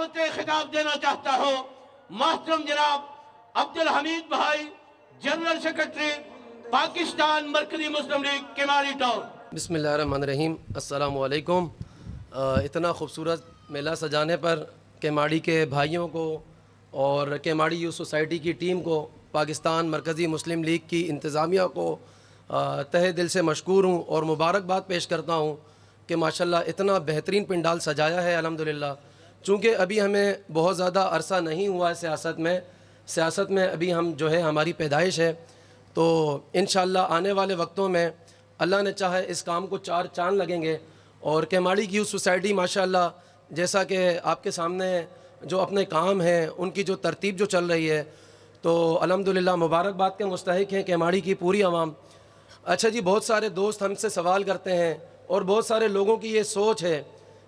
दावत खिताब देना चाहता हूँ। मोहतरम जनाब, अब्दुल हमीद भाई, जनरल सेक्रेटरी, पाकिस्तान मरकजी मुस्लिम लीग, केमारी टाउन। बिसमीम असलकुम इतना खूबसूरत मेला सजाने पर केमाड़ी के भाइयों को और केमाड़ी यूथ सोसाइटी की टीम को, पाकिस्तान मरकज़ी मुस्लिम लीग की इंतज़ामिया को तहे दिल से मशहूर हूँ और मुबारकबाद पेश करता हूँ कि माशाल्लाह इतना बेहतरीन पिंडाल सजाया है, अल्हम्दुलिल्लाह। चूँकि अभी हमें बहुत ज़्यादा अरसा नहीं हुआ है सियासत में सियासत में अभी हम जो है हमारी पैदाइश है तो इन आने वाले वक्तों में अल्लाह ने चाहे इस काम को चार चाँद लगेंगे और केमाड़ी की सोसाइटी माशाल्लाह जैसा कि आपके सामने जो अपने काम हैं, उनकी जो तरतीब जो चल रही है तो अल्हम्दुलिल्लाह मुबारकबाद के मुस्तक हैं केमाड़ी की पूरी आवाम। अच्छा जी, बहुत सारे दोस्त हमसे सवाल करते हैं और बहुत सारे लोगों की ये सोच है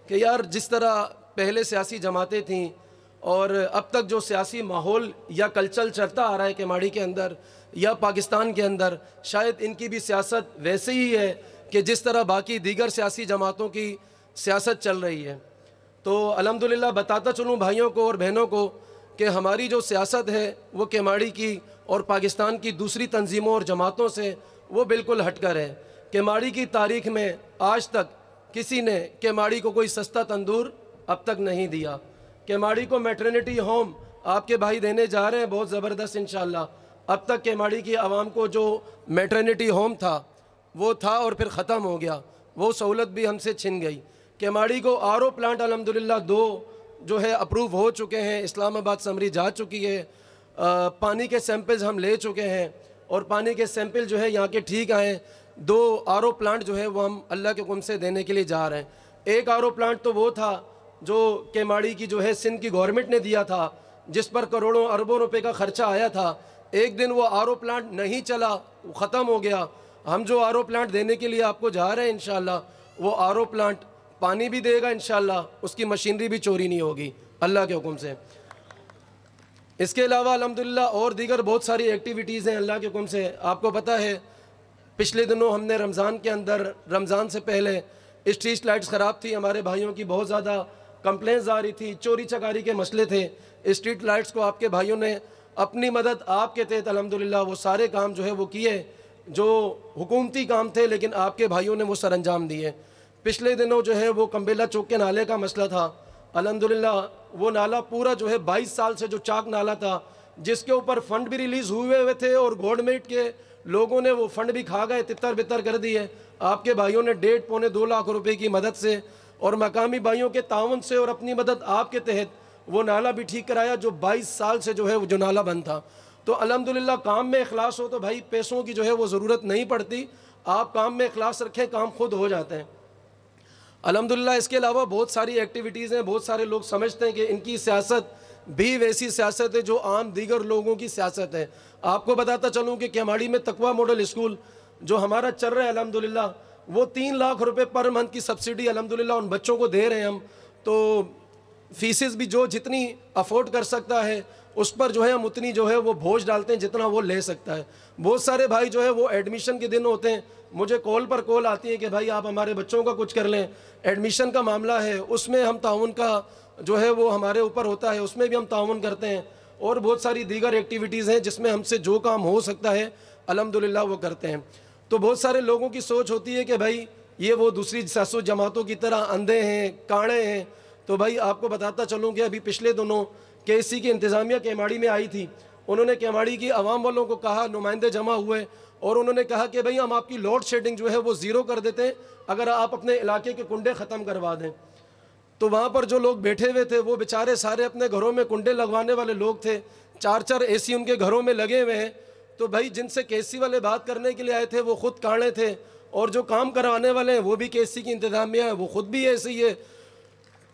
कि यार जिस तरह पहले सियासी जमातें थीं और अब तक जो सियासी माहौल या कल्चर चलता आ रहा है केमाड़ी के अंदर या पाकिस्तान के अंदर, शायद इनकी भी सियासत वैसे ही है कि जिस तरह बाकी दीगर सियासी जमातों की सियासत चल रही है। तो अल्हम्दुलिल्लाह बताता चलूँ भाइयों को और बहनों को कि हमारी जो सियासत है, वो केमाड़ी की और पाकिस्तान की दूसरी तंजीमों और जमातों से वो बिल्कुल हटकर है। केमाड़ी की तारीख में आज तक किसी ने केमाड़ी को कोई सस्ता तंदूर अब तक नहीं दिया। केमाड़ी को मेटर्निटी होम आपके भाई देने जा रहे हैं बहुत ज़बरदस्त इन अब तक केमाड़ी की आवाम को जो मेटर्निटी होम था वो था और फिर ख़त्म हो गया। वो सहूलत भी हमसे छिन गई। केमाड़ी को आर ओ प्लांट अलहमदिल्ला दो जो है अप्रूव हो चुके हैं। इस्लामाबाद समरी जा चुकी है। आ, पानी के सैंपल्स हम ले चुके हैं और पानी के सैंपल जो है यहाँ के ठीक आए दो आरओ प्लांट जो है वो हम अल्लाह के हुक्म से देने के लिए जा रहे हैं। एक आरओ प्लांट तो वो था जो केमाड़ी की जो है सिंध की गवर्नमेंट ने दिया था, जिस पर करोड़ों अरबों रुपए का खर्चा आया था, एक दिन वो आर प्लांट नहीं चला ख़त्म हो गया। हम जो आरओ प्लांट देने के लिए आपको जा रहे हैं इन वो आरओ प्लांट पानी भी देगा इन उसकी मशीनरी भी चोरी नहीं होगी। अल्लाह के हुक्म से। इसके अलावा अलहमदिल्ला और दीगर बहुत सारी एक्टिविटीज़ हैं, अल्लाह के हुक्म से। आपको पता है, पिछले दिनों हमने रमज़ान के अंदर, रमज़ान से पहले स्ट्रीट लाइट्स ख़राब थी। हमारे भाइयों की बहुत ज़्यादा कंप्लेंट्स आ रही थी, चोरी चकारी के मसले थे। स्ट्रीट लाइट्स को आपके भाइयों ने अपनी मदद आपके तहत अलहमदिल्ला वो सारे काम जो है वो किए, जो हुकूमती काम थे, लेकिन आपके भाइयों ने वो सर अंजाम दिए। पिछले दिनों जो है वो कम्बेला चौक के नाले का मसला था। अलहमदिल्ला वो नाला पूरा जो है बाईस साल से जो चाक नाला था, जिसके ऊपर फंड भी रिलीज़ हुए हुए थे और गवर्नमेंट के लोगों ने वो फंड भी खा गए, तितर बितर कर दिए। आपके भाइयों ने डेढ़ पौने दो लाख रुपए की मदद से और मकामी भाइयों के ताउन से और अपनी मदद आपके तहत वो नाला भी ठीक कराया जो 22 साल से जो है वो जो नाला बंद था। तो अलहमदिल्ला काम में अखलास हो तो भाई पैसों की जो है वो ज़रूरत नहीं पड़ती। आप काम में अखलास रखें, काम खुद हो जाते हैं। अल्हम्दुलिल्लाह, इसके अलावा बहुत सारी एक्टिविटीज़ हैं, बहुत सारे लोग समझते हैं कि इनकी सियासत भी वैसी सियासत है जो आम दीगर लोगों की सियासत है। आपको बताता चलूँ कि केमाड़ी में तकवा मॉडल स्कूल जो हमारा चल रहा है अलहमदिल्ला वो तीन लाख रुपए पर मंथ की सब्सिडी अलहमदिल्ला उन बच्चों को दे रहे हैं हम। तो फीसेस भी जो जितनी अफोर्ड कर सकता है, उस पर जो है हम उतनी जो है वो भोज डालते हैं जितना वो ले सकता है। बहुत सारे भाई जो है वो एडमिशन के दिन होते हैं। मुझे कॉल पर कॉल आती है कि भाई आप हमारे बच्चों का कुछ कर लें। एडमिशन का मामला है, उसमें हम ताउन का जो है वो हमारे ऊपर होता है, उसमें भी हम ताउन करते हैं। और बहुत सारी दीगर एक्टिविटीज़ हैं जिसमें हमसे जो काम हो सकता है अलहमदिल्ला वो करते हैं। तो बहुत सारे लोगों की सोच होती है कि भाई, ये वो दूसरी सियासत जमातों की तरह अंधे हैं काड़े हैं। तो भाई, आपको बताता चलूँ कि अभी पिछले दोनों के सी की इंतज़ामिया केमाड़ी में आई थी। उन्होंने केमाड़ी की आवाम वालों को कहा, नुमाइंदे जमा हुए, और उन्होंने कहा कि भाई, हम आपकी लोड शेडिंग जो है वो ज़ीरो कर देते हैं, अगर आप अपने इलाके के कुंडे ख़त्म करवा दें। तो वहाँ पर जो लोग बैठे हुए थे, वो बेचारे सारे अपने घरों में कुंडे लगवाने वाले लोग थे। चार चार एसी उनके घरों में लगे हुए हैं। तो भाई जिनसे केसी वाले बात करने के लिए आए थे, वो खुद काड़े थे और जो काम करवाने वाले हैं, वो भी केसी की इंतजामिया है, वो खुद भी ऐसे ही है।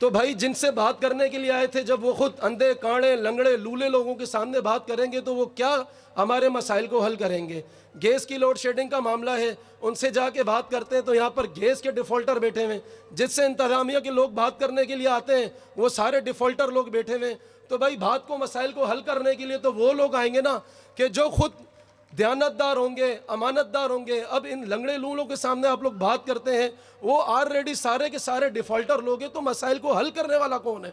तो भाई जिनसे बात करने के लिए आए थे, जब वो खुद अंधे, काड़े, लंगड़े, लूले लोगों के सामने बात करेंगे तो वो क्या हमारे मसाइल को हल करेंगे? गैस की लोड शेडिंग का मामला है, उनसे जाके बात करते हैं तो यहाँ पर गैस के डिफ़ॉल्टर बैठे हुए जिससे इंतजामिया के लोग बात करने के लिए आते हैं, वो सारे डिफ़ॉल्टर लोग बैठे हुए तो भाई बात को, मसाइल को हल करने के लिए तो वो लोग आएँगे ना, कि जो खुद दयानतदार होंगे, अमानतदार होंगे। अब इन लंगड़े लूलों के सामने आप लोग बात करते हैं, वो ऑलरेडी सारे के सारे डिफ़ॉल्टर लोग हैं तो मसाइल को हल करने वाला कौन है?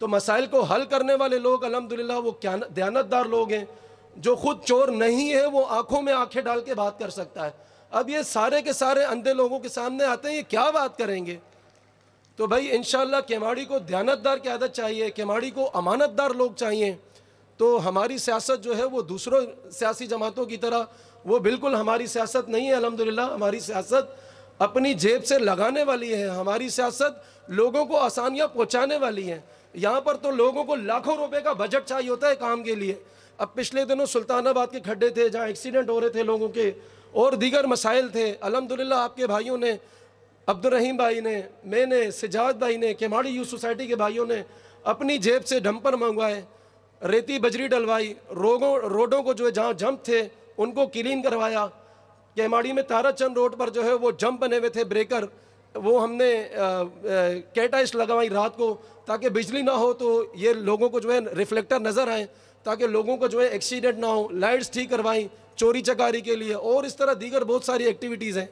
तो मसाइल को हल करने वाले लोग अलहमदिल्ला वो क्या दयानतदार लोग हैं, जो खुद चोर नहीं है, वो आँखों में आँखें डाल के बात कर सकता है। अब ये सारे के सारे अंधे लोगों के सामने आते हैं, ये क्या बात करेंगे? तो भाई इन केमाड़ी को दयानतदार की आदत चाहिए, केमाड़ी को अमानतदार लोग चाहिए। तो हमारी सियासत जो है वो दूसरों सियासी जमातों की तरह, वो बिल्कुल हमारी सियासत नहीं है अलहमदिल्ला हमारी सियासत अपनी जेब से लगाने वाली है। हमारी सियासत लोगों को आसानियाँ पहुँचाने वाली है। यहाँ पर तो लोगों को लाखों रुपए का बजट चाहिए होता है काम के लिए। अब पिछले दिनों सुल्तानाबाद के खड्डे थे, जहाँ एक्सीडेंट हो रहे थे लोगों के, और दीगर मसाइल थे। अलहमदिल्ला आपके भाइयों ने अब्दुलरहीम भाई ने, मैंने, सिजाद भाई ने, केमाड़ी यूथ सोसाइटी के भाइयों ने अपनी जेब से डंपर मंगवाए। रेती बजरी डलवाई, रोगों, रोडों को जो है जहाँ जंप थे, उनको क्लीन करवाया। केमाड़ी में ताराचंद रोड पर जो है वो जंप बने हुए थे, ब्रेकर। वो हमने कैटाइस लगवाई रात को, ताकि बिजली ना हो तो ये लोगों को जो है रिफ्लेक्टर नज़र आए, ताकि लोगों को जो है एक्सीडेंट ना हो, लाइट्स ठीक करवाई, चोरी चकारी के लिए, और इस तरह दीगर बहुत सारी एक्टिविटीज़ हैं।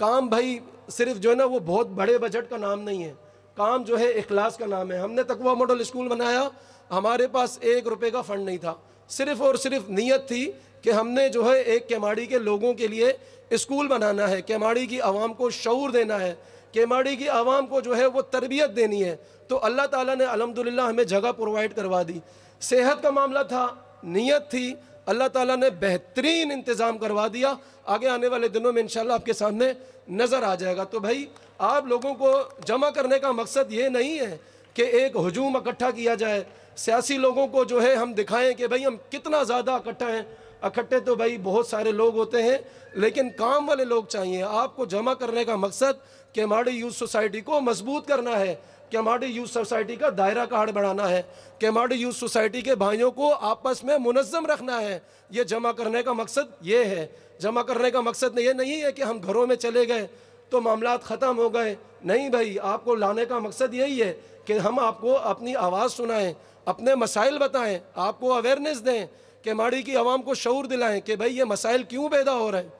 काम भाई, सिर्फ़ जो है ना वो बहुत बड़े बजट का नाम नहीं है। काम जो है इखलास का नाम है। हमने तकवा मॉडल स्कूल बनाया हमारे पास एक रुपए का फंड नहीं था। सिर्फ़ और सिर्फ़ नीयत थी कि हमने जो है एक केमाड़ी के लोगों के लिए स्कूल बनाना है, केमाड़ी की आवाम को शूर देना है, केमाड़ी की आवाम को जो है वो तरबियत देनी है। तो अल्लाह ताला ने अलहमदिल्ला हमें जगह प्रोवाइड करवा दी। सेहत का मामला था, नीयत थी, अल्लाह ताला ने बेहतरीन इंतज़ाम करवा दिया। आगे आने वाले दिनों में इंशाल्लाह आपके सामने नज़र आ जाएगा। तो भाई, आप लोगों को जमा करने का मकसद ये नहीं है कि एक हजूम इकट्ठा किया जाए सियासी लोगों को जो है हम दिखाएँ कि भाई हम कितना ज़्यादा इकट्ठा हैं। इकट्ठे तो भाई बहुत सारे लोग होते हैं, लेकिन काम वाले लोग चाहिए। आपको जमा करने का मकसद केमाड़ी यूथ सोसाइटी को मज़बूत करना है केमाड़ी यूथ सोसाइटी का दायरा कार्ड बढ़ाना है केमाड़ी यूथ सोसाइटी के भाइयों को आपस में मुनज़म रखना है। ये जमा करने का मकसद ये है। जमा करने का मकसद ये नहीं है कि हम घरों में चले गए तो मामला ख़त्म हो गए। नहीं भाई आपको लाने का मकसद यही है कि हम आपको अपनी आवाज़ सुनाएँ अपने मसाइल बताएँ आपको अवेयरनेस दें कि माड़ी की आवाम को शूर दिलाएँ कि भाई ये मसाइल क्यों पैदा हो रहे हैं।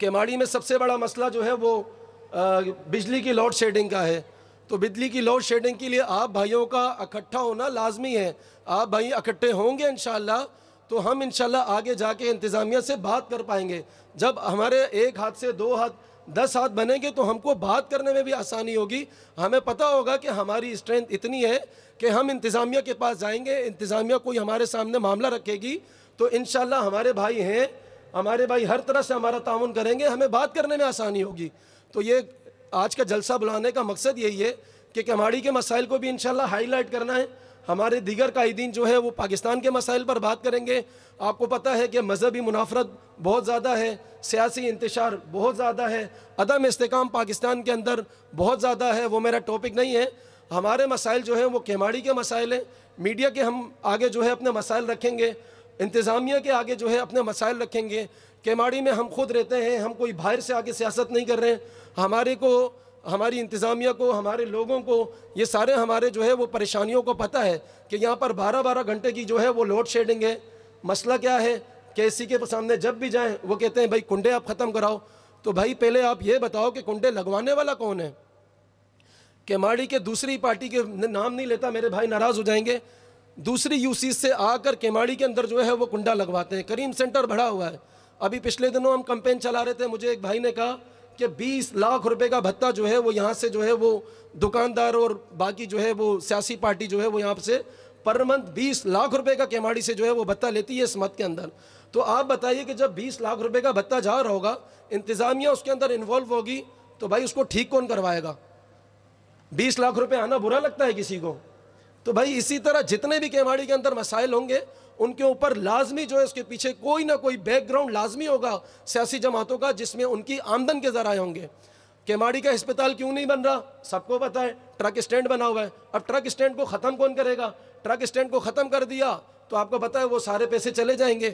कि माड़ी में सबसे बड़ा मसला जो है वो आ, बिजली की लोड शेडिंग का है। तो बिजली की लोड शेडिंग के लिए आप भाइयों का इकट्ठा होना लाजमी है। आप भाई इकट्ठे होंगे इन तो हम इन आगे जाके इंतज़ामिया से बात कर पाएँगे। जब हमारे एक हाथ से दो हाथ दस हाथ बनेंगे तो हमको बात करने में भी आसानी होगी। हमें पता होगा कि हमारी स्ट्रेंथ इतनी है कि हम इंतज़ामिया के पास जाएँगे, इंतज़ामिया कोई हमारे सामने मामला रखेगी। तो इन हमारे भाई हैं, हमारे भाई हर तरह से हमारा ताउन करेंगे, हमें बात करने में आसानी होगी। तो ये आज का जलसा बुलाने का मकसद यही है कि कमाड़ी के मसाइल को भी इंशाल्लाह हाईलाइट करना है। हमारे दीगर कायदीन जो है, वो पाकिस्तान के मसाइल पर बात करेंगे। आपको पता है कि मजहबी मुनाफरत बहुत ज़्यादा है, सियासी इंतशार बहुत ज़्यादा है, अदम इसकाम पाकिस्तान के अंदर बहुत ज़्यादा है, वो मेरा टॉपिक नहीं है। हमारे मसाइल जो हैं, वो केमाड़ी के मसाइल हैं। मीडिया के हम आगे जो है, अपने मसाइल रखेंगे। इंतज़ामिया के आगे जो है, अपने मसाइल रखेंगे। केमाड़ी में हम खुद रहते हैं, हम कोई बाहर से आगे सियासत नहीं कर रहे हैं। हमारे को हमारी इंतज़ामिया को, हमारे लोगों को, ये सारे हमारे जो है वो परेशानियों को पता है कि यहाँ पर बारह बारह घंटे की जो है वो लोड शेडिंग है। मसला क्या है? के सी के सामने जब भी जाएँ, वो कहते हैं, भाई, कुंडे आप ख़त्म कराओ। तो भाई, पहले आप ये बताओ कि कुंडे लगवाने वाला कौन है? केमाड़ी के दूसरी पार्टी के नाम नहीं लेता, मेरे भाई नाराज़ हो जाएँगे। दूसरी यूसी से आकर केमाड़ी के अंदर जो है वो कुंडा लगवाते हैं। करीम सेंटर बढ़ा हुआ है। अभी पिछले दिनों हम कंपेन चला रहे थे, मुझे एक भाई ने कहा कि 20 लाख रुपए का भत्ता जो है वो यहाँ से जो है वो दुकानदार और बाकी जो है वो सियासी पार्टी जो है वो यहाँ से पर मंथ 20 लाख रुपए का केमाड़ी से जो है वो भत्ता लेती है इस मत के अंदर। तो आप बताइए कि जब 20 लाख रुपए का भत्ता जा रहा होगा, इंतज़ामिया उसके अंदर इन्वॉल्व होगी तो भाई उसको ठीक कौन करवाएगा? बीस लाख रुपए आना बुरा लगता है किसी को? तो भाई इसी तरह जितने भी केवाड़ी के अंदर मसाइल होंगे उनके ऊपर लाजमी जो है उसके पीछे कोई ना कोई बैकग्राउंड लाजमी होगा सियासी जमातों का, जिसमें उनकी आमदन के ज़राए होंगे। केमाड़ी का अस्पताल क्यों नहीं बन रहा? सबको पता है, ट्रक स्टैंड बना हुआ है। अब ट्रक स्टैंड को ख़त्म कौन करेगा? ट्रक स्टैंड को ख़त्म कर दिया तो आपको पता है वो सारे पैसे चले जाएँगे।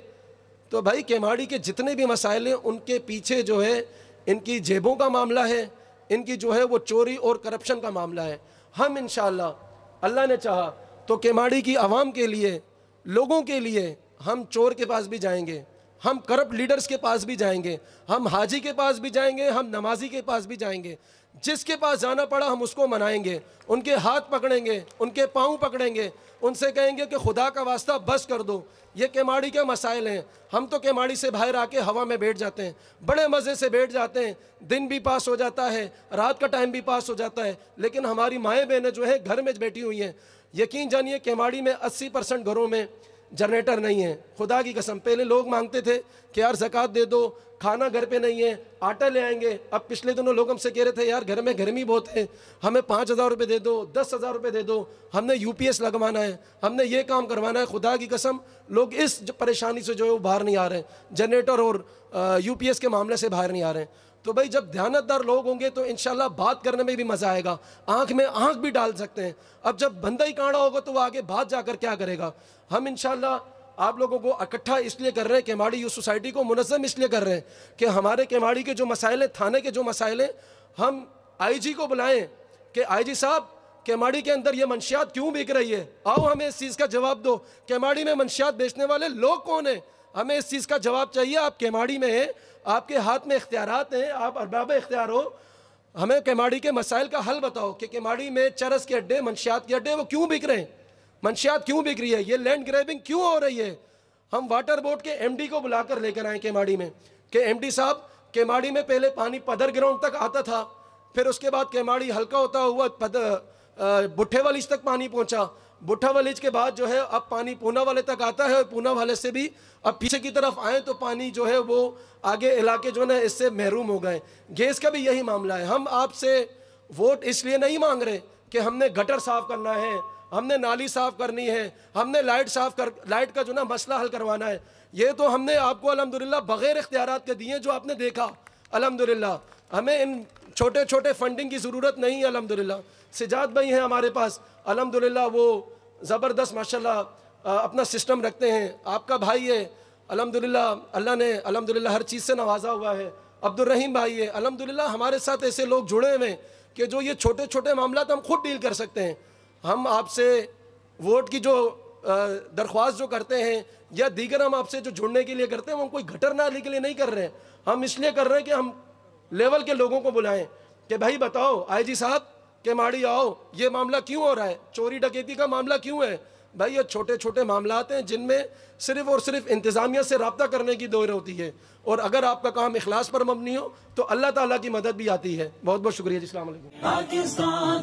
तो भाई, केमाड़ी के जितने भी मसाइल हैं, उनके पीछे जो है, इनकी जेबों का मामला है, इनकी जो है वो चोरी और करप्शन का मामला है। हम इन अल्लाह ने चाहा तो केमाड़ी की आवाम के लिए लोगों के लिए हम चोर के पास भी जाएँगे, हम करप्ट लीडर्स के पास भी जाएँगे, हम हाजी के पास भी जाएँगे, हम नमाजी के पास भी जाएँगे। जिसके पास जाना पड़ा हम उसको मनाएँगे, उनके हाथ पकड़ेंगे, उनके पाँव पकड़ेंगे, उनसे कहेंगे कि खुदा का वास्ता बस कर दो, ये केमाड़ी के मसाइल हैं। हम तो केमाड़ी से बाहर आके हवा में बैठ जाते हैं, बड़े मज़े से बैठ जाते हैं, दिन भी पास हो जाता है, रात का टाइम भी पास हो जाता है, लेकिन हमारी माएँ बहनें जो हैं, घर में बैठी हुई हैं यकीन जानिए केमाड़ी में अस्सी परसेंट घरों में जनरेटर नहीं है। खुदा की कसम, पहले लोग मांगते थे कि यार जक़ात दे दो, खाना घर पे नहीं है, आटा ले आएँगे। अब पिछले दिनों लोग हमसे कह रहे थे, यार घर में गर्मी बहुत है, हमें पाँच हज़ार रुपये दे दो, दस हज़ार रुपये दे दो, हमने यूपीएस लगवाना है, हमने ये काम करवाना है। खुदा की कसम, लोग इस परेशानी से जो है वो बाहर नहीं आ रहे हैं। जनरेटर और यूपीएस के मामले से बाहर नहीं आ रहे हैं। तो भाई जब ध्यानतदार लोग होंगे तो इनशाला बात करने में भी मज़ा आएगा। आँख में आँख भी डाल सकते हैं। अब जब बंदा ही काड़ा होगा तो वो आगे बात जाकर क्या करेगा? हम इनशाला आप लोगों को इकट्ठा इसलिए कर रहे हैं केमाड़ी यूथ सोसाइटी को मुनज़म इसलिए कर रहे हैं कि हमारे केमाड़ी के जो मसाइल हैं थाने के जो मसाइल हैं हम आईजी को बुलाएँ कि आईजी साहब केमाड़ी के अंदर ये मंशियात क्यों बिक रही है? आओ हमें इस चीज़ का जवाब दो। केमाड़ी में मंशियात बेचने वाले लोग कौन हैं? हमें इस चीज़ का जवाब चाहिए। आप केमाड़ी में हैं आपके हाथ में इख्तियार हैं, आप अरबाब इख्तियार हो। हमें केमाड़ी के मसाइल का हल बताओ कि केमाड़ी में चरस के अड्डे, मंशियात के अड्डे, वो क्यों बिक रहे हैं? मंशियात क्यों बिक रही है? ये लैंड ग्रैबिंग क्यों हो रही है? हम वाटर बोर्ड के एमडी को बुलाकर लेकर आए केमाड़ी में। कि एमडी साहब, केमाड़ी में पहले पानी पदर ग्राउंड तक आता था, फिर उसके बाद केमाड़ी हल्का होता हुआ पद बुट्ठे वाली तक पानी पहुँचा। बुट्ठा वालीज के बाद जो है अब पानी पूना वाले तक आता है और पूना वाले से भी अब पीछे की तरफ़ आए तो पानी जो है वो आगे इलाके जो है इससे महरूम हो गए। गैस का भी यही मामला है। हम आपसे वोट इसलिए नहीं मांग रहे कि हमने गटर साफ़ करना है, हमने नाली साफ़ करनी है, हमने लाइट साफ़ कर, लाइट का जो ना मसला हल करवाना है। ये तो हमने आपको अलहमदिल्ला बग़ैर इख्तियार के दिए जो आपने देखा। अलहमदिल्ला हमें इन छोटे छोटे फंडिंग की ज़रूरत नहीं है अलहमदिल्ला सिजात भाई हैं हमारे पास। अलहमदिल्ला वो ज़बरदस्त, माशाल्लाह अपना सिस्टम रखते हैं। आपका भाई है अलहमदिल्ला अल्लाह ने अलहमदिल्ला हर चीज़ से नवाजा हुआ है। अब्दुलरहीम भाई है अलहमदिल्ला हमारे साथ ऐसे लोग जुड़े हुए हैं कि जो ये छोटे छोटे मामला हम खुद डील कर सकते हैं। हम आपसे वोट की जो दरख्वास्त जो करते हैं या दीगर हम आपसे जो जुड़ने के लिए करते हैं, वो कोई घटर नाली के लिए नहीं कर रहे हैं। हम इसलिए कर रहे हैं कि हम लेवल के लोगों को बुलाएँ कि भाई बताओ आई जी साहब के माड़ी आओ, ये मामला क्यों हो रहा है? चोरी डकैती का मामला क्यों है? भाई, ये छोटे छोटे मामला हैं जिनमें सिर्फ़ और सिर्फ़ इंतज़ामिया से रबता करने की दौर होती है। और अगर आपका काम अखलास पर मबनी हो तो अल्लाह ताला की मदद भी आती है। बहुत बहुत शुक्रिया जी पाकिस्तान